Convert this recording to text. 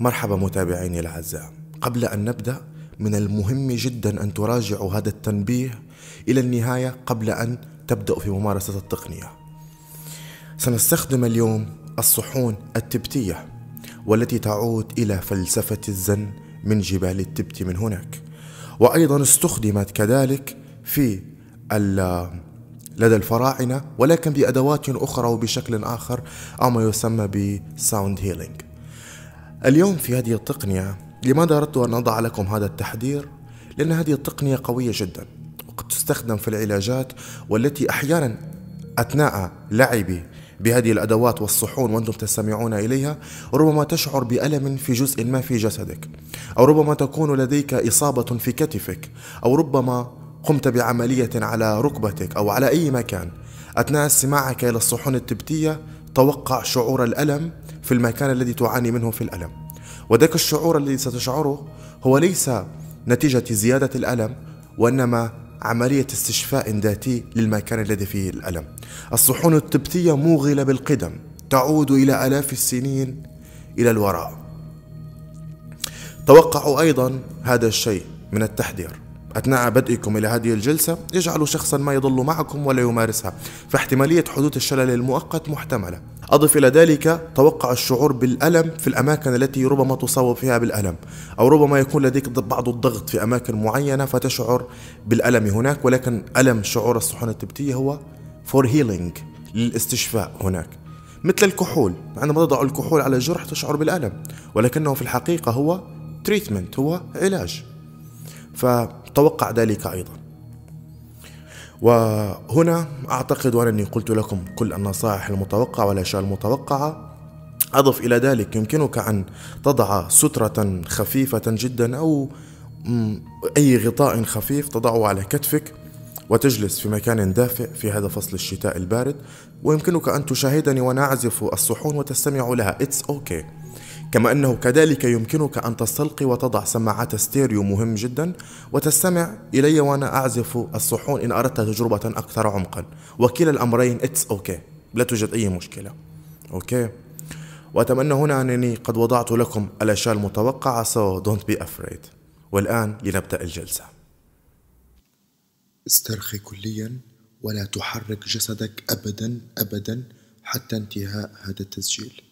مرحبا متابعيني الأعزاء. قبل أن نبدأ من المهم جدا أن تراجعوا هذا التنبيه إلى النهاية قبل أن تبدأوا في ممارسة التقنية. سنستخدم اليوم الصحون التبتية والتي تعود إلى فلسفة الزن من جبال التبت من هناك. وأيضا استخدمت كذلك في لدى الفراعنة ولكن بأدوات أخرى وبشكل آخر أو ما يسمى ب sound healing اليوم في هذه التقنية لماذا أردت أن أضع لكم هذا التحذير؟ لأن هذه التقنية قوية جدا وقد تستخدم في العلاجات والتي أحيانا أثناء لعبي بهذه الأدوات والصحون وأنتم تستمعون إليها ربما تشعر بألم في جزء ما في جسدك أو ربما تكون لديك إصابة في كتفك أو ربما قمت بعملية على ركبتك أو على أي مكان أثناء استماعك إلى الصحون التبتية توقع شعور الألم في المكان الذي تعاني منه في الألم وذاك الشعور الذي ستشعره هو ليس نتيجة زيادة الألم وإنما عملية استشفاء ذاتي للمكان الذي فيه الألم. الصحون التبتية موغلة بالقدم تعود إلى آلاف السنين إلى الوراء. توقعوا أيضا هذا الشيء من التحذير. أثناء بدئكم إلى هذه الجلسة يجعل شخصا ما يظل معكم ولا يمارسها. فاحتمالية حدوث الشلل المؤقت محتملة. أضف إلى ذلك توقع الشعور بالألم في الأماكن التي ربما تصاب فيها بالألم أو ربما يكون لديك بعض الضغط في أماكن معينة فتشعر بالألم هناك ولكن ألم شعور الصحون التبتية هو for healing للاستشفاء هناك. مثل الكحول عندما تضع الكحول على الجرح تشعر بالألم ولكنه في الحقيقة هو تريتمنت هو علاج. فتوقع ذلك أيضا. وهنا أعتقد وأنني قلت لكم كل النصائح المتوقعة والأشياء المتوقعة. أضف إلى ذلك يمكنك أن تضع سترة خفيفة جدا أو أي غطاء خفيف تضعه على كتفك وتجلس في مكان دافئ في هذا فصل الشتاء البارد. ويمكنك أن تشاهدني وأنا أعزف الصحون وتستمع لها. It's okay. كما أنه كذلك يمكنك أن تستلقي وتضع سماعات ستيريو مهم جدا وتستمع إلي وأنا أعزف الصحون إن أردت تجربة أكثر عمقا. وكلا الأمرين it's okay. لا توجد أي مشكلة. okay. وأتمنى هنا أنني قد وضعت لكم الأشياء المتوقعة so don't be afraid. والآن لنبدأ الجلسة. استرخي كليا ولا تحرك جسدك أبدا أبدا حتى انتهاء هذا التسجيل.